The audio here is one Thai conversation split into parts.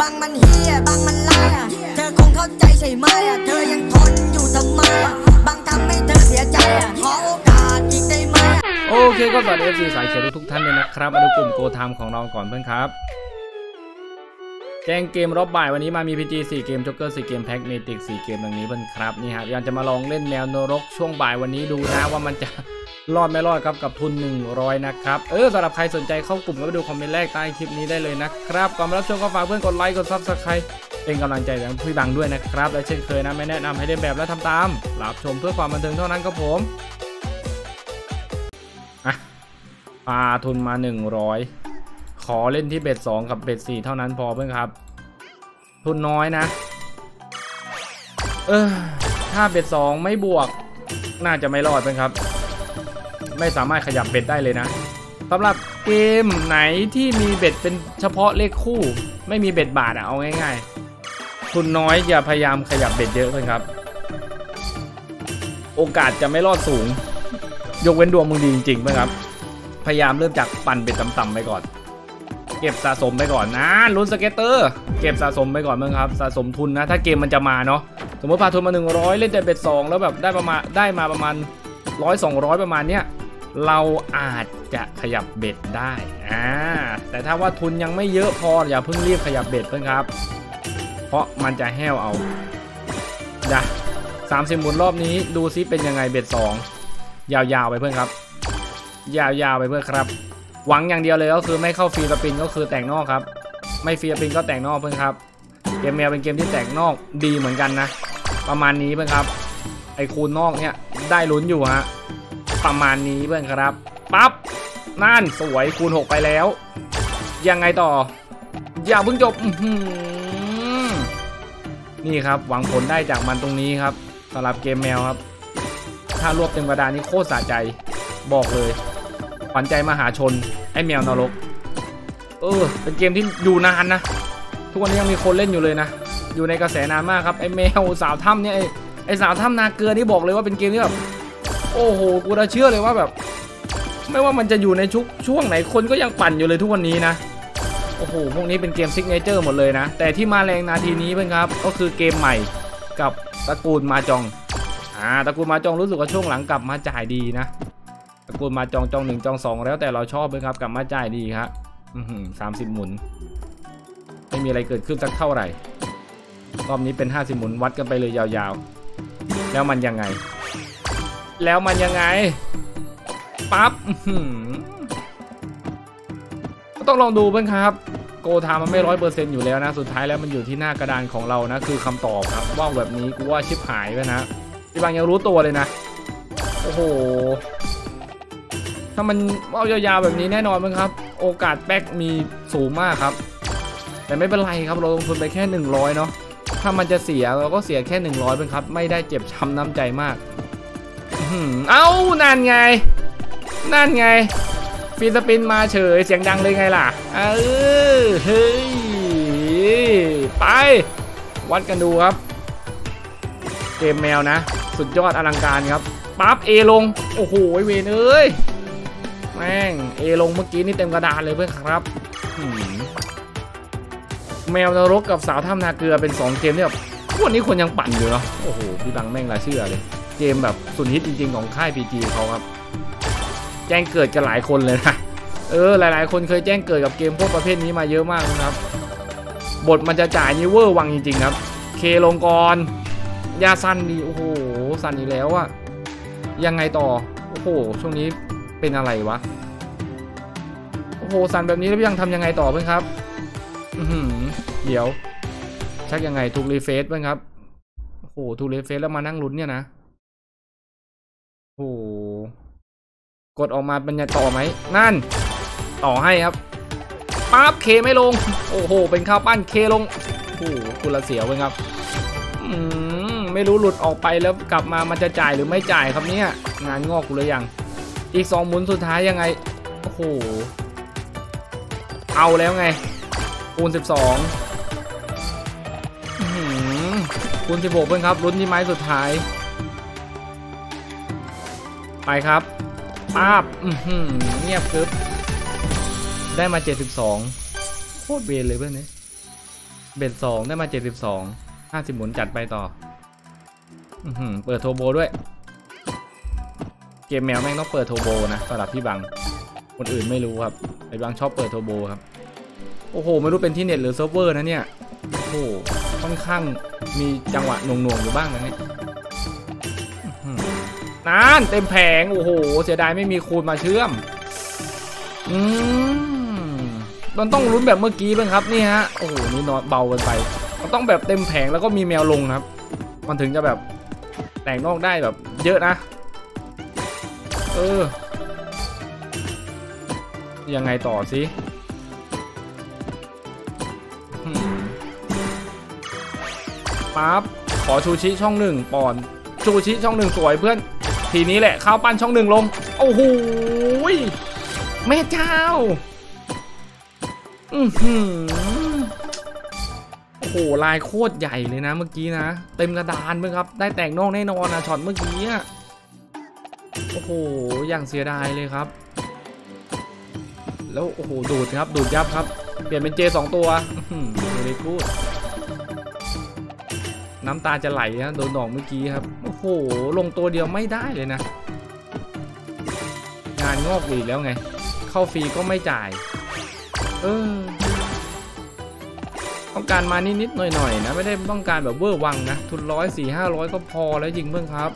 บางมันเฮียบางมันลายเธอคงเข้าใจใช่ไหมเธอยังทนอยู่ทำไมบางทำให้เธอเสียใจขอโอกาสอีกได้ไหมโอเคก็สวัสดี FC สายเขียวทุกท่านเลยนะครับมาดูกลุ่ม Gold Time ของเราก่อนเพื่อนครับ แจ้งเกมรอบบ่ายวันนี้มามี PG 4เกมจ็อกเกอร์4เกม Pragmatic 4เกมดังนี้เพื่อนครับนี่ฮะยังจะมาลองเล่นแมวนรกช่วงบ่ายวันนี้ดูนะว่ามันจะรอดไม่รอดครับกับทุน 100 นะครับ เออสำหรับใครสนใจเข้ากลุ่มก็ไปดู comment แรกใต้คลิปนี้ได้เลยนะครับ ก่อนมารับชมก็ฝากเพื่อนกดไลค์กด subscribeเป็นกำลังใจให้พี่บังด้วยนะครับ และเช่นเคยนะไม่แนะนำให้เล่นแบบและทำตามรับชมเพื่อความบันเทิงเท่านั้นครับผมอะปาทุนมา 100ข อเล่นที่เบ็ด2กับเบ็ด4เท่านั้นพอเพื่อนครับ ทุนน้อยนะ เออถ้าเบ็ด2ไม่บวก น่าจะไม่รอดเพื่อนครับ ไม่สามารถขยับเบ็ดได้เลยนะสำหรับเกมไหนที่มี bet เป็นเฉพาะเลขคู่ ไม่มี bet บาทอะเอาง่ายๆทุนน้อยอย่าพยายามขยับ bet เยอะเพื่อนครับ โอกาสจะไม่รอดสูง ยกเว้นดวงมึงดีจริงๆเพื่อนครับ พยายามเริ่มจากปั่น bet ต่ำๆไปก่อน เก็บสะสมไปก่อนนะลุ้น scatter เก็บสะสมไปก่อนมึงครับสะสมทุนนะ ถ้าเกมมันจะมาเนาะสมมติพาทุนมา 100 เล่นแต่ bet 2แล้วแบบได้ประมาณได้มาประมาณ100 200ประมาณเนี้ยเราอาจจะขยับเบ็ดได้อ่าแต่ถ้าว่าทุนยังไม่เยอะพออย่าเพิ่งรีบขยับเบ็ดเพื่อนครับ เพราะมันจะแห้วเอาจ้ะสามสิบหมุนรอบนี้ดูซิเป็นยังไงเบ็ดสองยาวๆไปเพื่อนครับ ยาวๆไปเพื่อนครับ หวังอย่างเดียวเลยก็คือไม่เข้าฟรีสปินก็คือแต่งนอกครับ ไม่ฟรีสปินก็แต่งนอกเพื่อนครับ เกมแมวเป็นเกมที่แต่งนอกดีเหมือนกันนะ ประมาณนี้เพื่อนครับ ไอคูณนอกเนี่ยได้ลุ้นอยู่ฮะ ประมาณนี้เพื่อนครับปั๊บนั่นสวยคูณ 6 ไปแล้ว ยังไงต่อ อย่าเพิ่งจบนี่ครับหวังผลได้จากมันตรงนี้ครับสำหรับเกมแมวครับ ถ้ารวบเต็มกระดานนี่โคตรสะใจบอกเลย ขวัญใจมหาชน ไอ้แมวนรก เออ เป็นเกมที่อยู่นานนะ ทุกวันนี้ยังมีคนเล่นอยู่เลยนะ อยู่ในกระแสนานมากครับ ไอ้แมวสาวถ้ำเนี่ย ไอ้ไอ้สาวถ้ำนาเกลือนี่บอกเลยว่าเป็นเกมที่แบบ โอ้โห กูจะเชื่อเลยว่าแบบ ไม่ว่ามันจะอยู่ในชุกช่วงไหนคนก็ยังปั่นอยู่เลยทุกวันนี้นะ โอ้โห พวกนี้เป็นเกมซิกเนเจอร์หมดเลยนะ แต่ที่มาแรงนาทีนี้เพื่อนครับ ก็คือเกมใหม่กับตระกูลมาจอง อ่า ตระกูลมาจองรู้สึกว่าช่วงหลังกลับมาจ่ายดีนะ ตระกูลมาจองจองหนึ่งจองสองแล้วแต่เราชอบเพื่อนครับกลับมาจ่ายดีครับสามสิบหมุน ไม่มีอะไรเกิดขึ้นสักเท่าไหร่ รอบนี้เป็น50หมุนวัดกันไปเลยยาวๆ แล้วมันยังไง แล้วมันยังไง ปั๊บก็ต้องลองดูเพื่อนครับโกทามันไม่ร้อยเปอร์เซ็นต์อยู่แล้วนะ สุดท้ายแล้วมันอยู่ที่หน้ากระดานของเรานะ คือคำตอบครับว่าวแบบนี้กูว่าชิบหายไปนะพี่บางยังรู้ตัวเลยนะ โอ้โห ถ้ามันว่าวยาวๆแบบนี้แน่นอนมั้งครับ โอกาสแบ็กมีสูงมากครับ แต่ไม่เป็นไรครับเราลงทุนไปแค่ 100 เนาะถ้ามันจะเสียเราก็เสียแค่ 100เป็นครับ ไม่ได้เจ็บช้ำน้ำใจมากอื้อหือเอ้านั่นไง นั่นไงฟีสปินมาเฉยเสียงดังเลยไงล่ะเออเฮ้ยไป วัดกันดูครับ เกมแมวนะ สุดยอดอลังการครับปั๊บเอลง โอ้โหเวนเอ้ย แม่งเอลงเมื่อกี้นี่เต็มกระดานเลยเพื่อนครับอื้อหือแมวนรกกับสาวถ้ำนาเกลือเป็น2เกมที่แบบวันนี้คนยังปั่นอยู่เนาะโอ้โหพี่บังแม่งละเชื่อเลย เกมแบบสุดฮิตจริง ๆ ของค่าย PG เขาครับ แจ้งเกิดกันหลายคนเลยนะเออหลาย ๆ คนเคยแจ้งเกิดกับเกมพวกประเภทนี้มาเยอะมากนะครับ บทมันจะจ่ายนี่เวอร์วังจริง ๆ ครับ เคลงกรยาสั้นดีโอ้โหสั้นอีกแล้วอะยังไงต่อโอ้โหช่วงนี้ เป็นอะไรวะ โอ้โหสั่นแบบนี้แล้วยังทำยังไงต่อเพื่อนครับอื้อหือเดี๋ยว ชักยังไงถูกรีเฟซบ้างครับ โอ้โหถูกรีเฟซแล้วมานั่งลุ้นเนี่ยนะ โอ้โห กดออกมาเป็นยังต่อไหม นั่น ต่อให้ครับปั๊บเคไม่ลง โอ้โห เป็นข้าวปั้นเคลง โอ้โหคุณละเสียวเว้ยครับอืมไม่รู้หลุดออกไปแล้วกลับมามันจะจ่ายหรือไม่จ่ายครับเนี่ย งานงอกกูเลยยัง อีกสองหมุนสุดท้ายยังไง โอ้โห เอาแล้วไง คูณ 12อื้อหือคูณ 16 เพื่อนครับลุ้นที่ไม้สุดท้าย ไปครับป้าบเงียบกึบได้มา 72 โคตรเบนเลยเพื่อนเนี่ยเบ็ดสองได้มาเจ็ดสิบสองห้าสิบหมุนจัดไปต่ออื้อหือเปิดโทโบด้วย เกมแมวแม่งต้องเปิดโทโบนะสำหรับพี่บัง คนอื่นไม่รู้ครับไอ้บังชอบเปิดโทโบครับ โอ้โห ไม่รู้เป็นที่เน็ตหรือเซิร์ฟเวอร์นะเนี่ย โอ้โห ค่อนข้างมีจังหวะหน่วงๆอยู่บ้างนะเนี่ยนานเต็มแผง โอ้โห เสียดายไม่มีคูณมาเชื่อม อืมมันต้องลุ้นแบบเมื่อกี้บ้างครับนี่ฮะ โอ้โห นี่นอนเบาเกินไป มันต้องแบบเต็มแผงแล้วก็มีแมวลงครับ มันถึงจะแบบแตกนอกได้แบบเยอะนะ ออ ยังไงต่อสิปั๊บขอชูชิช่องหนึ่งปอน ชูชิช่องหนึ่งสวยเพื่อน ทีนี้แหละข้าวปั้นช่องหนึ่งลง โอ้โหยแม่เจ้า อือหือโอ้โหลายโคตรใหญ่เลยนะเมื่อกี้นะ เต็มกระดานเพื่อนครับ ได้แต่งนอกแน่นอนนะช็อตเมื่อกี้อะ โอ้โห อย่างเสียดายเลยครับ แล้วโอ้โห ดูดครับ ดูดยับครับ เปลี่ยนเป็นเจสองตัวเลยพูดน้ำตาจะไหลนะโดนดอกเมื่อกี้ครับ โอ้โห ลงตัวเดียวไม่ได้เลยนะ งานงอกอีกแล้วไง เข้าฟรีก็ไม่จ่าย เออ ต้องการมานิดๆหน่อยๆนะ ไม่ได้ต้องการแบบเวอร์วังนะ ทุนร้อยสี่ห้าร้อยก็พอแล้วจริงเพื่อนครับ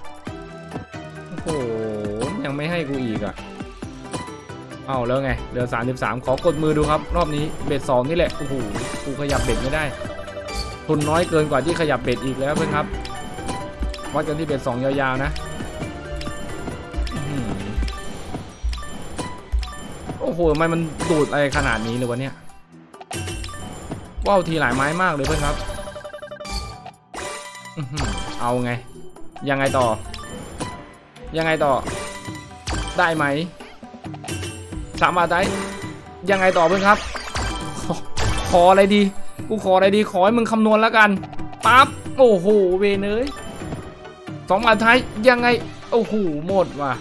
ยังไม่ให้กูอีกอะ่ะ เอาแล้วไงเหลือ 33 ขอกดมือดูครับ รอบนี้เบ็ด2นี่แหละ โอ้โห กูขยับเบ็ดไม่ได้ ทุนน้อยเกินกว่าที่ขยับเบ็ดอีกแล้วเพื่อนครับ วัดกันที่เบ็ด2ยาวๆนะ โอ้โหทำไมมันดูดอะไรขนาดนี้เลยวะเนี่ย ว้าวทีหลายไม้มากเลยเพื่อนครับ เอาไง ยังไงต่อยังไงต่อ ได้ไหมสามารถได้ยังไงต่อเพื่อนครับ ขออะไรดี กูขออะไรดีขอให้มึงคำนวณแล้วกันปั๊บโอ้โหเวเนยสองบาทท้ายยังไงโอ้โหหมดว่ะ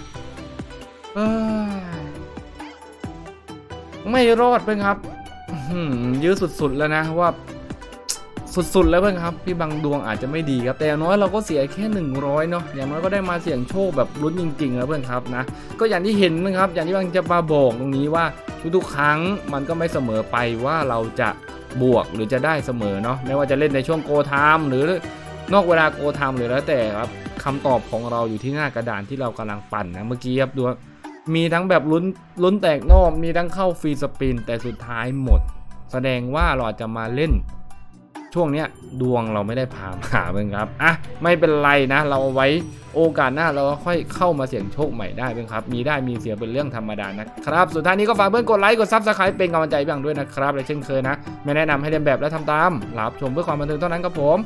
ไม่รอดเพื่อนครับยื้อสุดๆแล้วนะว่า สุดๆ แล้วเพื่อนครับพี่บางดวงอาจจะไม่ดีครับ แต่อย่างน้อยเราก็เสียแค่ 100เนาะอย่างน้อยก็ได้มาเสี่ยงโชคแบบลุ้นจริงๆแล้วเพื่อนครับนะก็อย่างที่เห็นนะครับอย่างที่บางจะมาบอกตรงนี้ว่าทุกๆครั้งมันก็ไม่เสมอไปว่าเราจะบวกหรือจะได้เสมอเนาะไม่ว่าจะเล่นในช่วง Gold Time หรือนอกเวลา Gold Time หรือแล้วแต่ครับคำตอบของเราอยู่ที่หน้ากระดานที่เรากำลังปั่นนะเมื่อกี้ครับดูว่ามีทั้งแบบลุ้นลุ้นแตกนอกมีทั้งเข้า free spin แต่สุดท้ายหมด แสดงว่าเราจะมาเล่น ช่วงเนี้ยดวงเราไม่ได้พามาเพื่อนครับอะไม่เป็นไรนะ เราเอาไว้โอกาสหน้าเราก็ค่อยเข้ามาเสี่ยงโชคใหม่ได้เพื่อนครับ มีได้มีเสียเป็นเรื่องธรรมดานะครับ สุดท้ายนี้ก็ฝากเพื่อนกดไลค์กด subscribe เป็นกำลังใจบ้างด้วยนะครับและเช่นเคยนะ ไม่แนะนำให้เลียนแบบและทำตามรับชมเพื่อความบันเทิงเท่านั้นครับผม